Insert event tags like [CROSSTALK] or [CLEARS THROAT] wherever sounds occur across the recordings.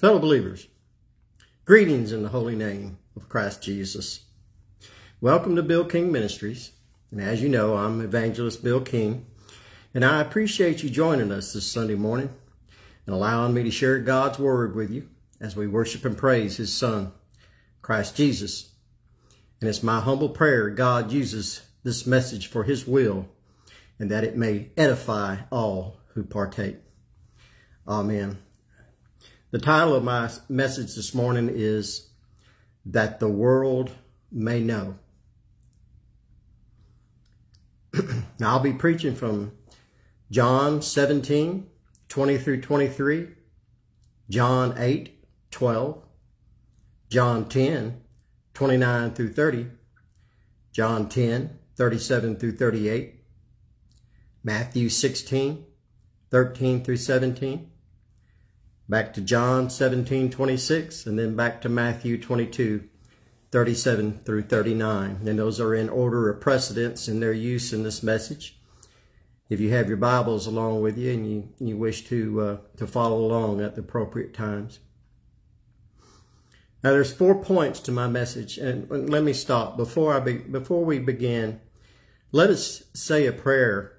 Fellow believers, greetings in the holy name of Christ Jesus. Welcome to Bill King Ministries. And as you know, I'm Evangelist Bill King. And I appreciate you joining us this Sunday morning and allowing me to share God's Word with you as we worship and praise His Son, Christ Jesus. And it's my humble prayer God uses this message for His will and that it may edify all who partake. Amen. The title of my message this morning is That the World May Know. [CLEARS THROAT] now, I'll be preaching from John 17, 20 through 23, John 8, 12, John 10, 29 through 30, John 10, 37 through 38, Matthew 16, 13 through 17, back to John 17, 26, and then back to Matthew 22, 37 through 39. And those are in order of precedence in their use in this message. If you have your Bibles along with you and you, you wish to, uh, to follow along at the appropriate times. Now there's four points to my message, and let me stop before I be, before we begin. Let us say a prayer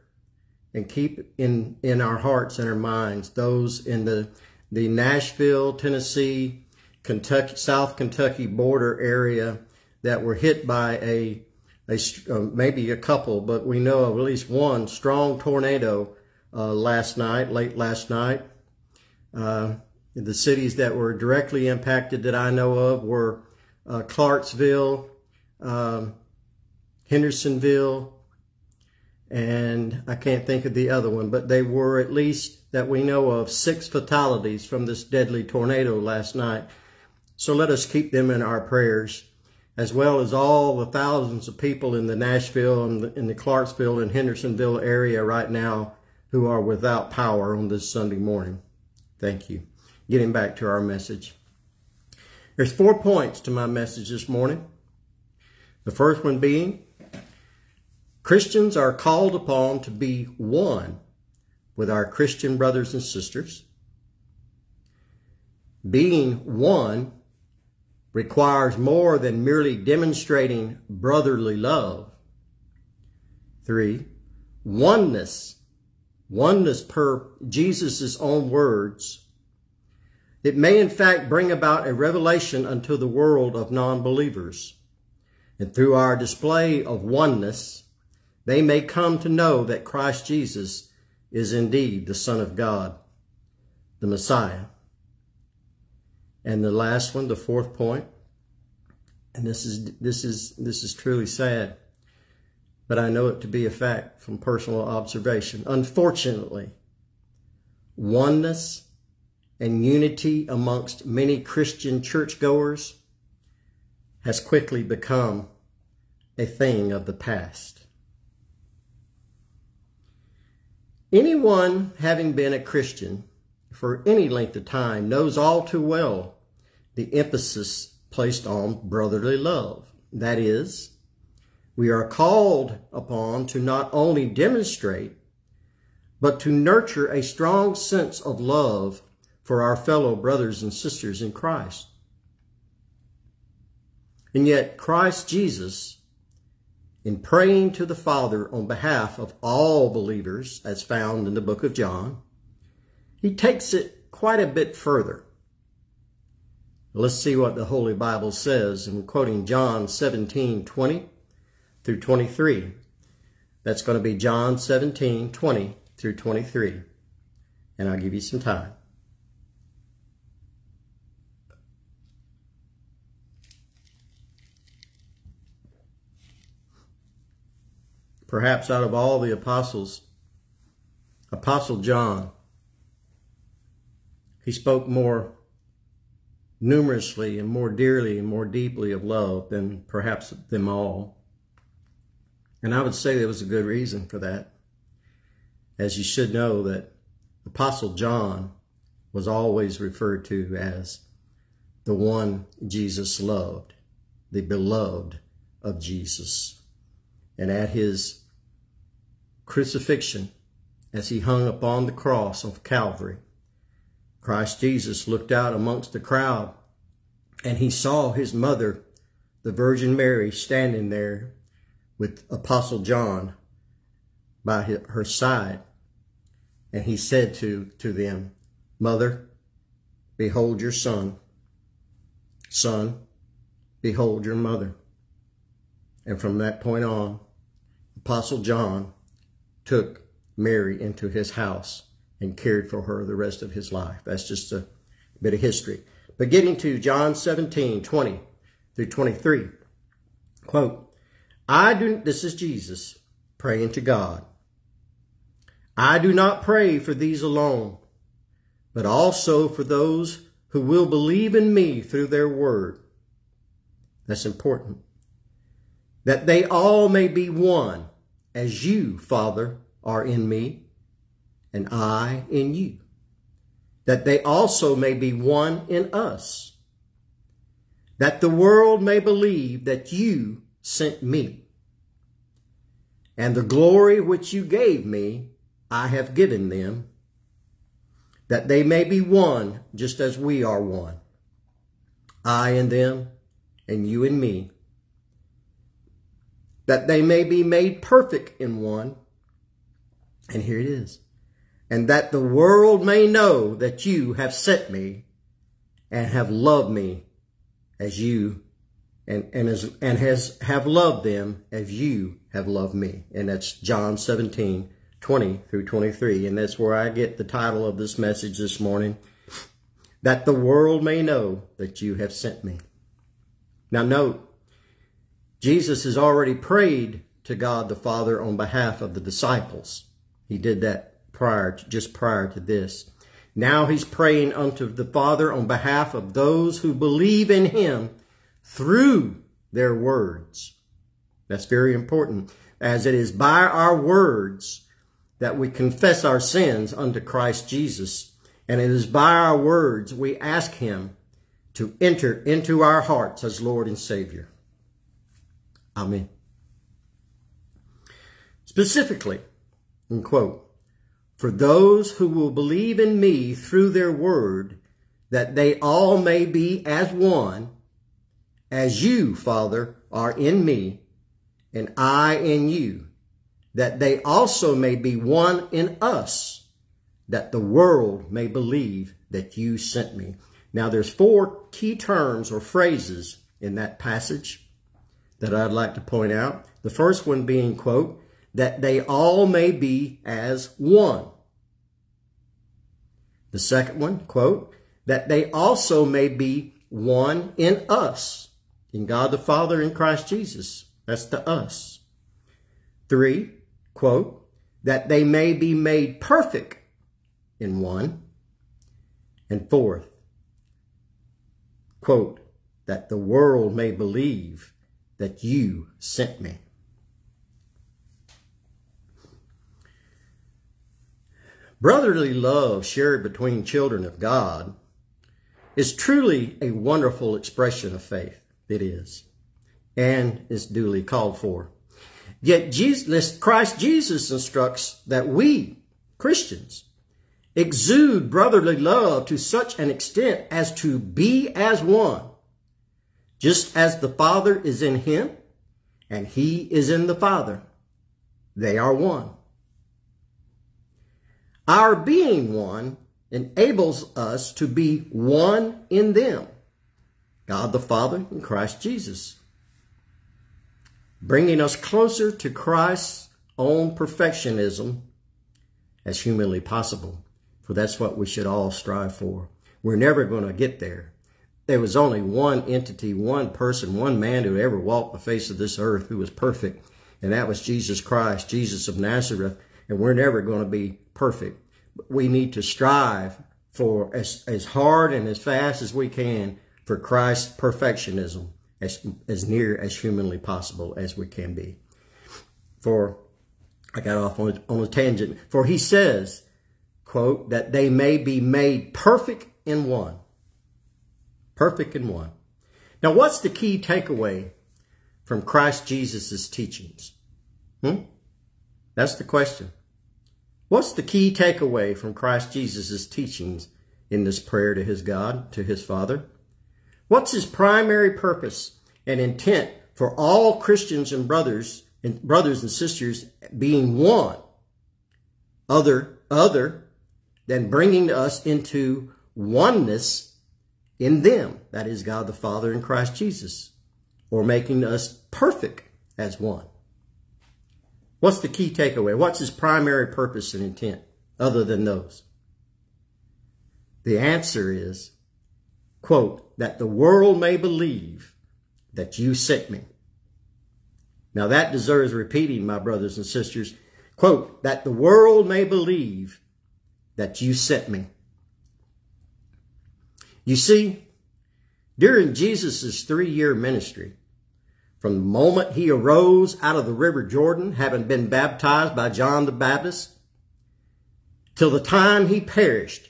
and keep in in our hearts and our minds those in the the Nashville, Tennessee, Kentucky, South Kentucky border area that were hit by a, a uh, maybe a couple, but we know of at least one strong tornado uh, last night, late last night. Uh, the cities that were directly impacted that I know of were uh, Clarksville, um, Hendersonville, and I can't think of the other one, but they were at least that we know of six fatalities from this deadly tornado last night. So let us keep them in our prayers, as well as all the thousands of people in the Nashville and the, in the Clarksville and Hendersonville area right now who are without power on this Sunday morning. Thank you. Getting back to our message. There's four points to my message this morning. The first one being Christians are called upon to be one with our Christian brothers and sisters. Being one requires more than merely demonstrating brotherly love. Three, oneness, oneness per Jesus' own words. It may in fact bring about a revelation unto the world of non-believers. And through our display of oneness, they may come to know that Christ Jesus is indeed the Son of God, the Messiah. And the last one, the fourth point, and this is this is this is truly sad, but I know it to be a fact from personal observation. Unfortunately, oneness and unity amongst many Christian churchgoers has quickly become a thing of the past. Anyone having been a Christian for any length of time knows all too well the emphasis placed on brotherly love. That is, we are called upon to not only demonstrate, but to nurture a strong sense of love for our fellow brothers and sisters in Christ. And yet Christ Jesus in praying to the Father on behalf of all believers, as found in the book of John, he takes it quite a bit further. Let's see what the Holy Bible says. I'm quoting John 17, 20 through 23. That's going to be John 17, 20 through 23. And I'll give you some time. Perhaps out of all the apostles, Apostle John, he spoke more numerously and more dearly and more deeply of love than perhaps them all. And I would say there was a good reason for that. As you should know that Apostle John was always referred to as the one Jesus loved, the beloved of Jesus. And at his crucifixion as he hung upon the cross of Calvary. Christ Jesus looked out amongst the crowd and he saw his mother, the Virgin Mary, standing there with Apostle John by her side. And he said to, to them, Mother, behold your son. Son, behold your mother. And from that point on, Apostle John took Mary into his house and cared for her the rest of his life. That's just a bit of history. But getting to John 17, 20 through 23, quote, I do, this is Jesus praying to God. I do not pray for these alone, but also for those who will believe in me through their word. That's important. That they all may be one, as you, Father, are in me, and I in you. That they also may be one in us. That the world may believe that you sent me. And the glory which you gave me, I have given them, that they may be one just as we are one. I and them, and you and me. That they may be made perfect in one. And here it is. And that the world may know that you have sent me and have loved me as you and, and, as, and has have loved them as you have loved me. And that's John 17, 20 through 23. And that's where I get the title of this message this morning. That the world may know that you have sent me. Now note, Jesus has already prayed to God the Father on behalf of the disciples. He did that prior, to, just prior to this. Now he's praying unto the Father on behalf of those who believe in him through their words. That's very important, as it is by our words that we confess our sins unto Christ Jesus. And it is by our words we ask him to enter into our hearts as Lord and Savior. Amen. Specifically, in quote, for those who will believe in me through their word, that they all may be as one, as you, Father, are in me, and I in you, that they also may be one in us, that the world may believe that you sent me. Now there's four key terms or phrases in that passage that I'd like to point out. The first one being, quote, that they all may be as one. The second one, quote, that they also may be one in us, in God the Father in Christ Jesus. That's the us. Three, quote, that they may be made perfect in one. And fourth, quote, that the world may believe that you sent me. Brotherly love shared between children of God is truly a wonderful expression of faith. It is. And is duly called for. Yet Jesus, Christ Jesus instructs that we, Christians, exude brotherly love to such an extent as to be as one, just as the Father is in him and he is in the Father. They are one. Our being one enables us to be one in them, God the Father and Christ Jesus bringing us closer to Christ's own perfectionism as humanly possible. For that's what we should all strive for. We're never going to get there. There was only one entity, one person, one man who ever walked the face of this earth who was perfect, and that was Jesus Christ, Jesus of Nazareth. And we're never going to be perfect. We need to strive for as, as hard and as fast as we can for Christ's perfectionism as, as near as humanly possible as we can be. For, I got off on, on a tangent, for he says, quote, that they may be made perfect in one. Perfect in one. Now, what's the key takeaway from Christ Jesus' teachings? Hmm? That's the question. What's the key takeaway from Christ Jesus' teachings in this prayer to his God, to his Father? What's his primary purpose and intent for all Christians and brothers and brothers and sisters being one? Other, other than bringing us into oneness in them, that is God the Father in Christ Jesus, or making us perfect as one. What's the key takeaway? What's his primary purpose and intent other than those? The answer is, quote, that the world may believe that you sent me. Now that deserves repeating, my brothers and sisters. Quote, that the world may believe that you sent me. You see, during Jesus' three-year ministry, from the moment he arose out of the river Jordan, having been baptized by John the Baptist, till the time he perished,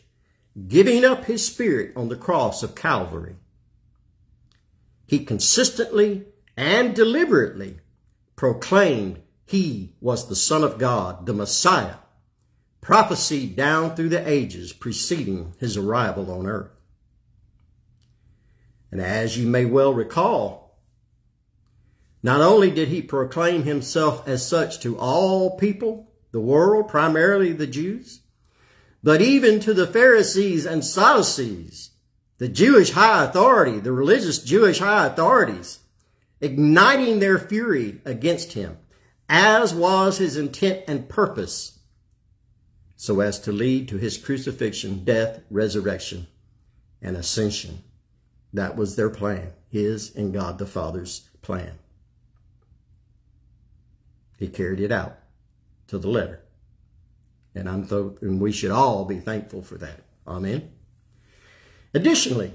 giving up his spirit on the cross of Calvary, he consistently and deliberately proclaimed he was the Son of God, the Messiah, prophesied down through the ages preceding his arrival on earth. And as you may well recall, not only did he proclaim himself as such to all people, the world, primarily the Jews, but even to the Pharisees and Sadducees, the Jewish high authority, the religious Jewish high authorities, igniting their fury against him, as was his intent and purpose, so as to lead to his crucifixion, death, resurrection, and ascension. That was their plan, his and God the Father's plan. He carried it out to the letter. And I'm and we should all be thankful for that. Amen. Additionally,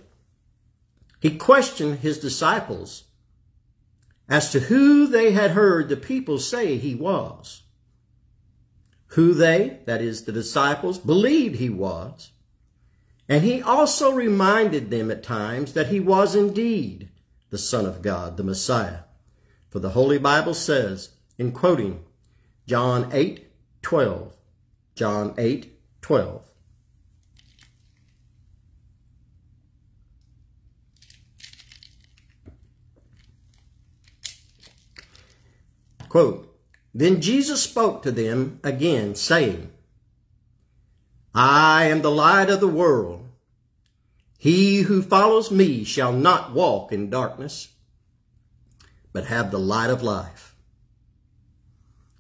he questioned his disciples as to who they had heard the people say he was. Who they, that is the disciples, believed he was. And he also reminded them at times that he was indeed the Son of God, the Messiah. For the Holy Bible says, in quoting John 8, 12, John 8, 12, Quote, Then Jesus spoke to them again, saying, I am the light of the world. He who follows me shall not walk in darkness, but have the light of life.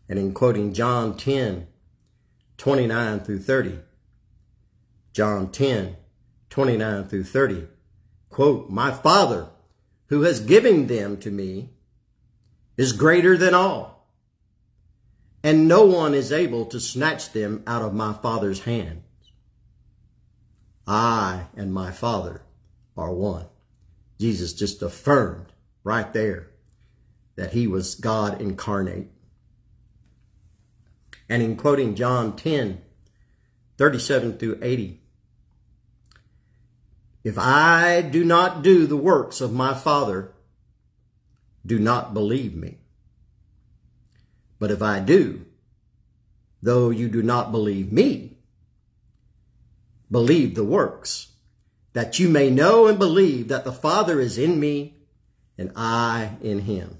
And in quoting John 10, 29 through 30, John 10, 29 through 30, quote, My Father, who has given them to me, is greater than all, and no one is able to snatch them out of my Father's hand. I and my Father are one. Jesus just affirmed right there that he was God incarnate. And in quoting John 10, 37 through 80, if I do not do the works of my Father, do not believe me. But if I do, though you do not believe me, believe the works, that you may know and believe that the Father is in me and I in him.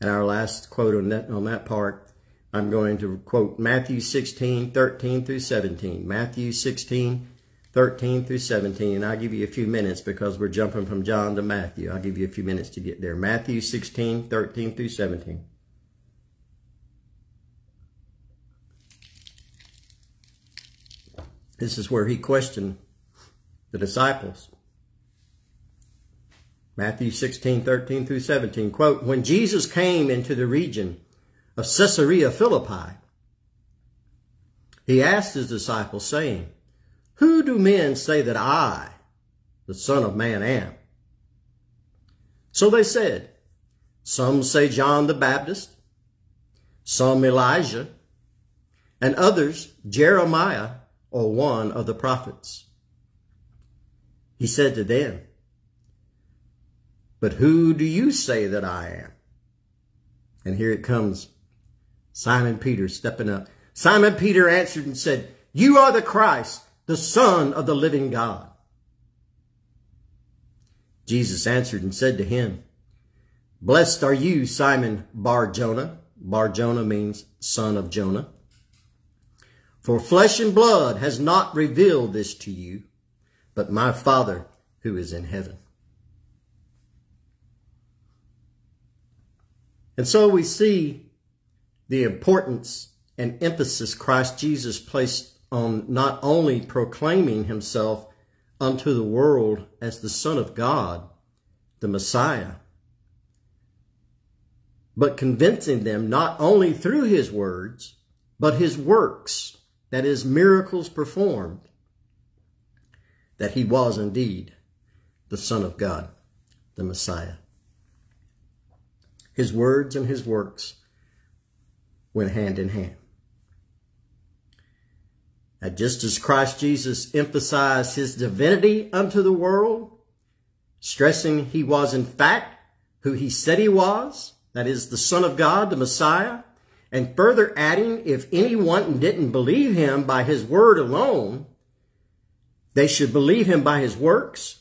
And our last quote on that, on that part, I'm going to quote Matthew 16, 13 through 17. Matthew 16, 13 through 17. And I'll give you a few minutes because we're jumping from John to Matthew. I'll give you a few minutes to get there. Matthew 16, 13 through 17. This is where he questioned the disciples. Matthew 16, 13 through 17. Quote, When Jesus came into the region of Caesarea Philippi, he asked his disciples, saying, who do men say that I, the Son of Man, am? So they said, Some say John the Baptist, some Elijah, and others Jeremiah or one of the prophets. He said to them, But who do you say that I am? And here it comes Simon Peter stepping up. Simon Peter answered and said, You are the Christ, the Son of the living God. Jesus answered and said to him, Blessed are you, Simon Bar-Jonah. Bar-Jonah means son of Jonah. For flesh and blood has not revealed this to you, but my Father who is in heaven. And so we see the importance and emphasis Christ Jesus placed on not only proclaiming himself unto the world as the Son of God, the Messiah, but convincing them not only through his words, but his works, that is, miracles performed, that he was indeed the Son of God, the Messiah. His words and his works went hand in hand. Now, just as Christ Jesus emphasized his divinity unto the world, stressing he was in fact who he said he was, that is the Son of God, the Messiah, and further adding, if anyone didn't believe him by his word alone, they should believe him by his works.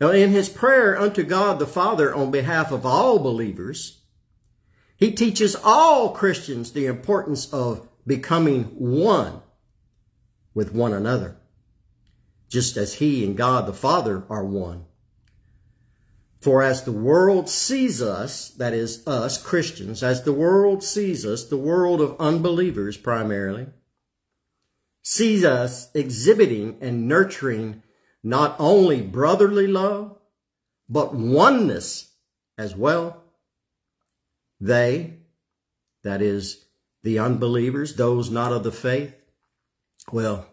Now, in his prayer unto God the Father on behalf of all believers, he teaches all Christians the importance of becoming one with one another, just as he and God the Father are one. For as the world sees us, that is us, Christians, as the world sees us, the world of unbelievers primarily, sees us exhibiting and nurturing not only brotherly love, but oneness as well. They, that is the unbelievers, those not of the faith, well,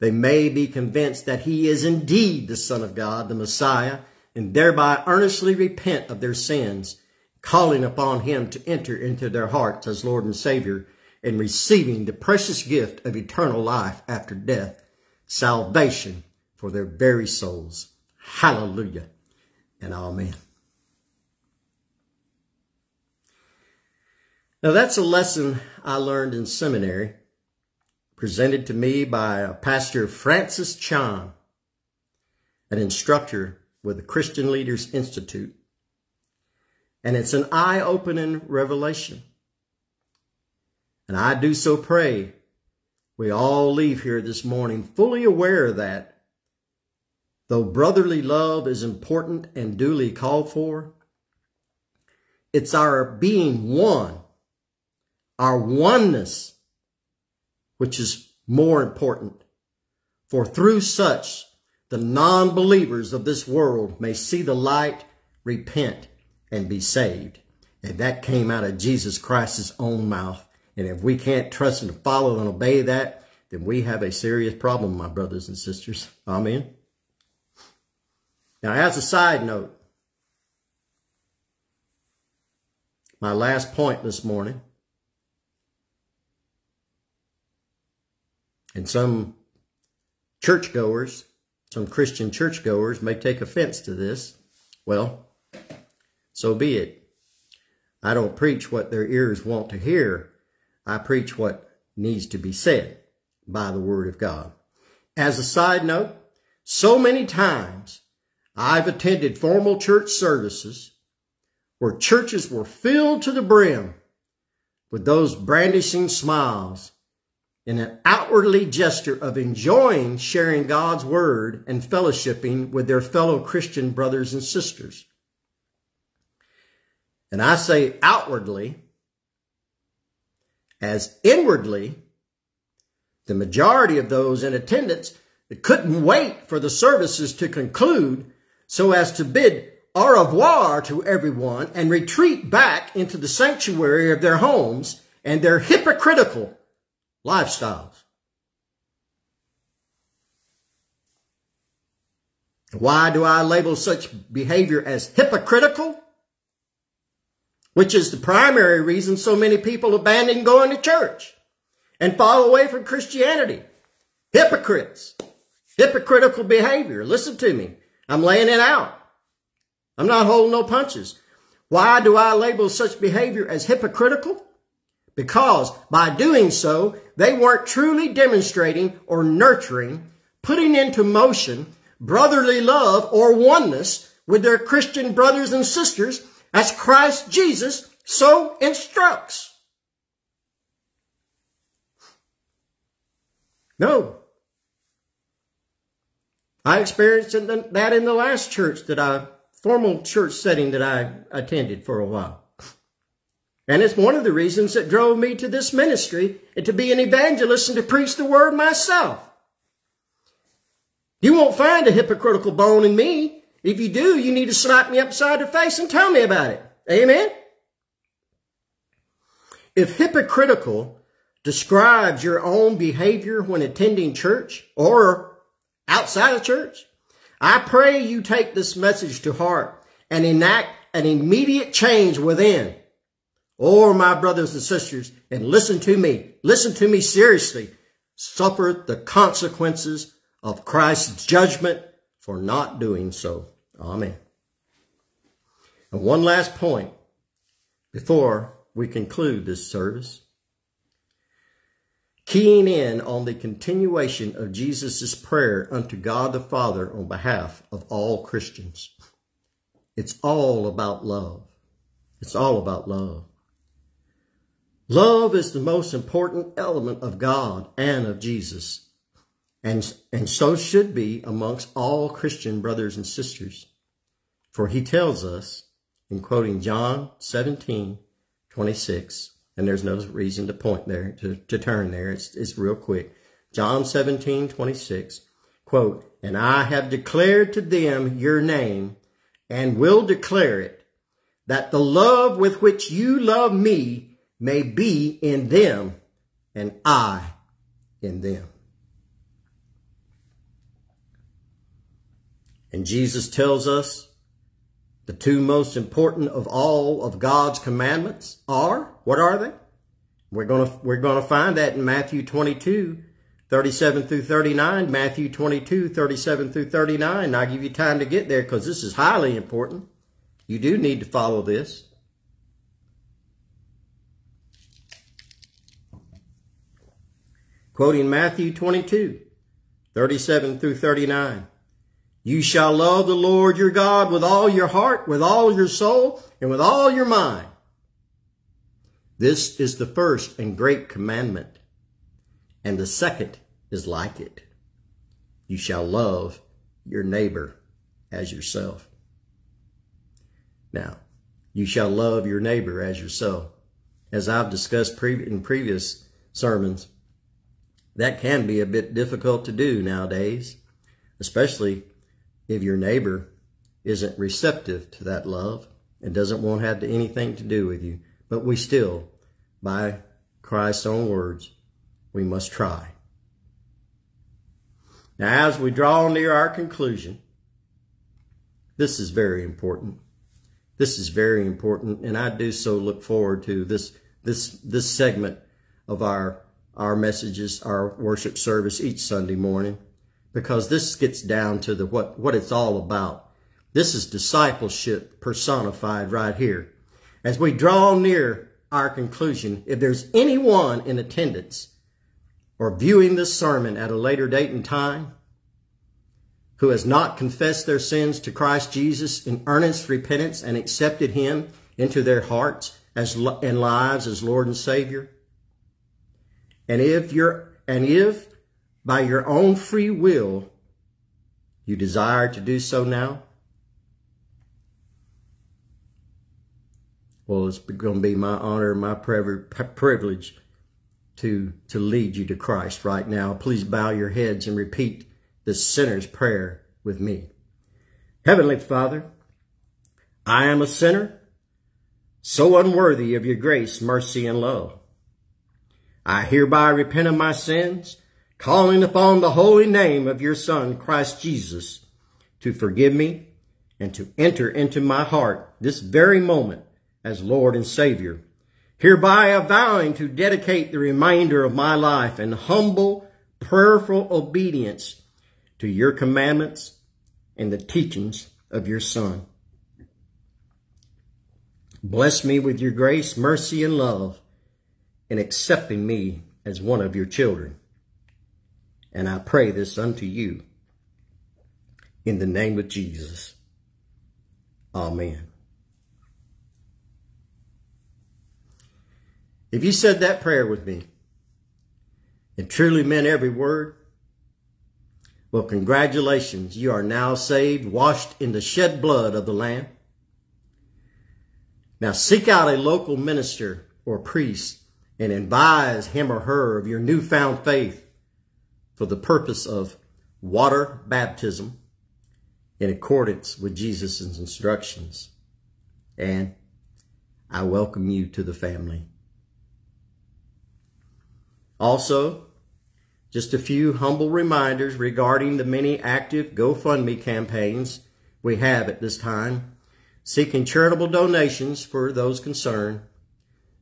they may be convinced that he is indeed the Son of God, the Messiah, and thereby earnestly repent of their sins, calling upon him to enter into their hearts as Lord and Savior and receiving the precious gift of eternal life after death, salvation for their very souls. Hallelujah and amen. Now that's a lesson I learned in seminary, presented to me by Pastor Francis Chan, an instructor with the Christian Leaders Institute. And it's an eye-opening revelation. And I do so pray we all leave here this morning fully aware that though brotherly love is important and duly called for, it's our being one, our oneness, which is more important. For through such the non-believers of this world may see the light, repent, and be saved. And that came out of Jesus Christ's own mouth. And if we can't trust and follow and obey that, then we have a serious problem, my brothers and sisters. Amen. Now, as a side note, my last point this morning, and some churchgoers some Christian churchgoers may take offense to this. Well, so be it. I don't preach what their ears want to hear. I preach what needs to be said by the word of God. As a side note, so many times I've attended formal church services where churches were filled to the brim with those brandishing smiles in an outwardly gesture of enjoying sharing God's word and fellowshipping with their fellow Christian brothers and sisters. And I say outwardly, as inwardly, the majority of those in attendance couldn't wait for the services to conclude so as to bid au revoir to everyone and retreat back into the sanctuary of their homes and their hypocritical lifestyles. Why do I label such behavior as hypocritical? Which is the primary reason so many people abandon going to church and fall away from Christianity. Hypocrites. Hypocritical behavior. Listen to me. I'm laying it out. I'm not holding no punches. Why do I label such behavior as hypocritical? Because by doing so, they weren't truly demonstrating or nurturing, putting into motion brotherly love or oneness with their Christian brothers and sisters as Christ Jesus so instructs. No. I experienced that in the last church that I, formal church setting that I attended for a while. And it's one of the reasons that drove me to this ministry and to be an evangelist and to preach the word myself. You won't find a hypocritical bone in me. If you do, you need to slap me upside the face and tell me about it. Amen? If hypocritical describes your own behavior when attending church or outside of church, I pray you take this message to heart and enact an immediate change within. Or my brothers and sisters, and listen to me, listen to me seriously, suffer the consequences of Christ's judgment for not doing so. Amen. And one last point before we conclude this service. Keying in on the continuation of Jesus' prayer unto God the Father on behalf of all Christians. It's all about love. It's all about love. Love is the most important element of God and of Jesus, and, and so should be amongst all Christian brothers and sisters. For he tells us, in quoting John 17, 26, and there's no reason to point there, to, to turn there, it's, it's real quick. John 17, 26, quote, And I have declared to them your name, and will declare it, that the love with which you love me may be in them and I in them. And Jesus tells us the two most important of all of God's commandments are, what are they? We're going to, we're going to find that in Matthew 22, 37 through 39, Matthew 22, 37 through 39. I'll give you time to get there because this is highly important. You do need to follow this. Quoting Matthew 22, 37 through 39. You shall love the Lord your God with all your heart, with all your soul, and with all your mind. This is the first and great commandment. And the second is like it. You shall love your neighbor as yourself. Now, you shall love your neighbor as yourself. As I've discussed in previous sermons, that can be a bit difficult to do nowadays, especially if your neighbor isn't receptive to that love and doesn't want to have anything to do with you. But we still, by Christ's own words, we must try. Now, as we draw near our conclusion, this is very important. This is very important, and I do so look forward to this this this segment of our our messages, our worship service each Sunday morning, because this gets down to the what, what it's all about. This is discipleship personified right here. As we draw near our conclusion, if there's anyone in attendance or viewing this sermon at a later date and time who has not confessed their sins to Christ Jesus in earnest repentance and accepted him into their hearts as and lives as Lord and Savior, and if you're, and if by your own free will you desire to do so now, well, it's going to be my honor and my privilege to, to lead you to Christ right now. Please bow your heads and repeat the sinner's prayer with me. Heavenly Father, I am a sinner, so unworthy of your grace, mercy, and love. I hereby repent of my sins, calling upon the holy name of your Son, Christ Jesus, to forgive me and to enter into my heart this very moment as Lord and Savior, hereby avowing to dedicate the remainder of my life in humble, prayerful obedience to your commandments and the teachings of your Son. Bless me with your grace, mercy, and love in accepting me as one of your children. And I pray this unto you in the name of Jesus. Amen. If you said that prayer with me and truly meant every word, well, congratulations. You are now saved, washed in the shed blood of the Lamb. Now seek out a local minister or priest and advise him or her of your newfound faith for the purpose of water baptism in accordance with Jesus' instructions. And I welcome you to the family. Also, just a few humble reminders regarding the many active GoFundMe campaigns we have at this time, seeking charitable donations for those concerned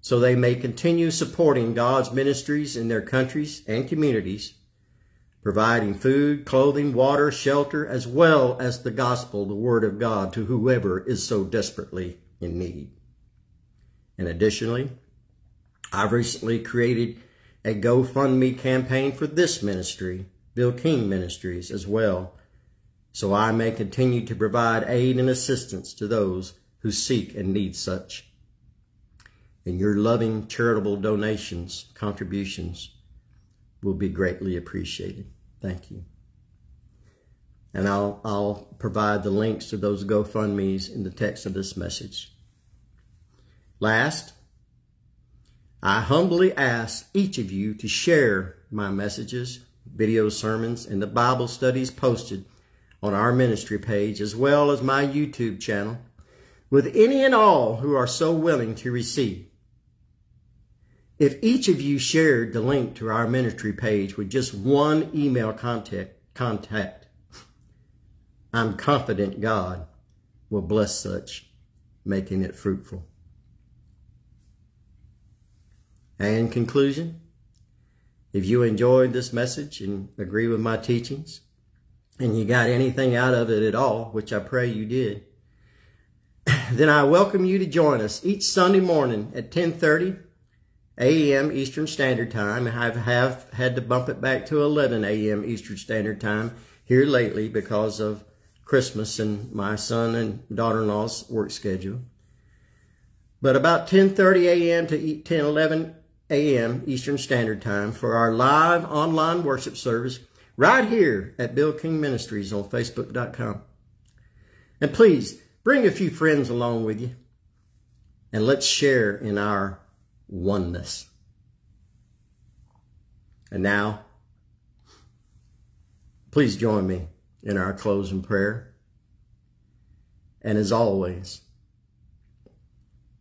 so they may continue supporting God's ministries in their countries and communities, providing food, clothing, water, shelter, as well as the gospel, the word of God, to whoever is so desperately in need. And additionally, I've recently created a GoFundMe campaign for this ministry, Bill King Ministries, as well, so I may continue to provide aid and assistance to those who seek and need such. And your loving charitable donations, contributions, will be greatly appreciated. Thank you. And I'll, I'll provide the links to those GoFundMe's in the text of this message. Last, I humbly ask each of you to share my messages, video sermons, and the Bible studies posted on our ministry page, as well as my YouTube channel, with any and all who are so willing to receive. If each of you shared the link to our ministry page with just one email contact, contact I'm confident God will bless such, making it fruitful. And in conclusion, if you enjoyed this message and agree with my teachings, and you got anything out of it at all, which I pray you did, [LAUGHS] then I welcome you to join us each Sunday morning at 1030 a.m. Eastern Standard Time. I have had to bump it back to 11 a.m. Eastern Standard Time here lately because of Christmas and my son and daughter-in-law's work schedule. But about 10.30 a.m. to 10, 11 a.m. Eastern Standard Time for our live online worship service right here at Bill King Ministries on Facebook.com. And please bring a few friends along with you and let's share in our oneness. And now, please join me in our closing prayer. And as always,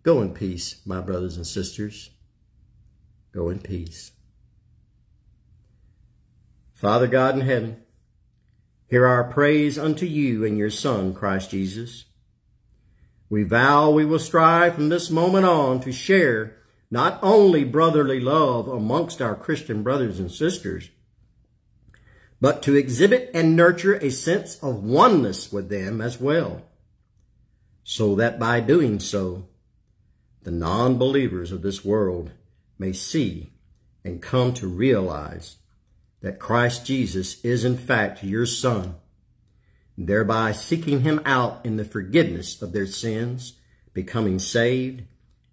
go in peace, my brothers and sisters. Go in peace. Father God in heaven, hear our praise unto you and your Son, Christ Jesus. We vow we will strive from this moment on to share not only brotherly love amongst our Christian brothers and sisters, but to exhibit and nurture a sense of oneness with them as well, so that by doing so, the non-believers of this world may see and come to realize that Christ Jesus is in fact your Son, thereby seeking him out in the forgiveness of their sins, becoming saved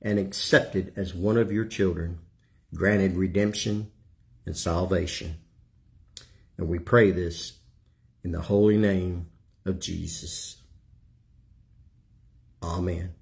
and accepted as one of your children, granted redemption and salvation. And we pray this in the holy name of Jesus. Amen.